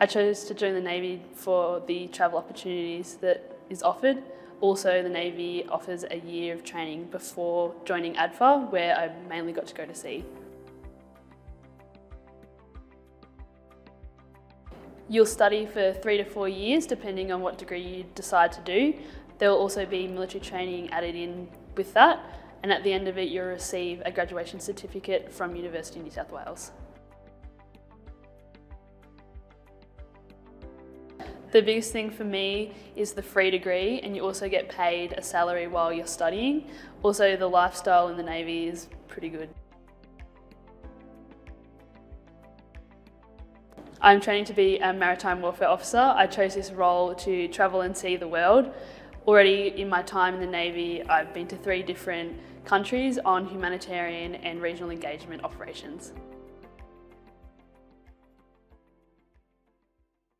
I chose to join the Navy for the travel opportunities that is offered. Also, the Navy offers a year of training before joining ADFA, where I mainly got to go to sea. You'll study for three to four years, depending on what degree you decide to do. There will also be military training added in with that, and at the end of it, you'll receive a graduation certificate from University of New South Wales. The biggest thing for me is the free degree and you also get paid a salary while you're studying. Also the lifestyle in the Navy is pretty good. I'm training to be a maritime warfare officer. I chose this role to travel and see the world. Already in my time in the Navy, I've been to three different countries on humanitarian and regional engagement operations.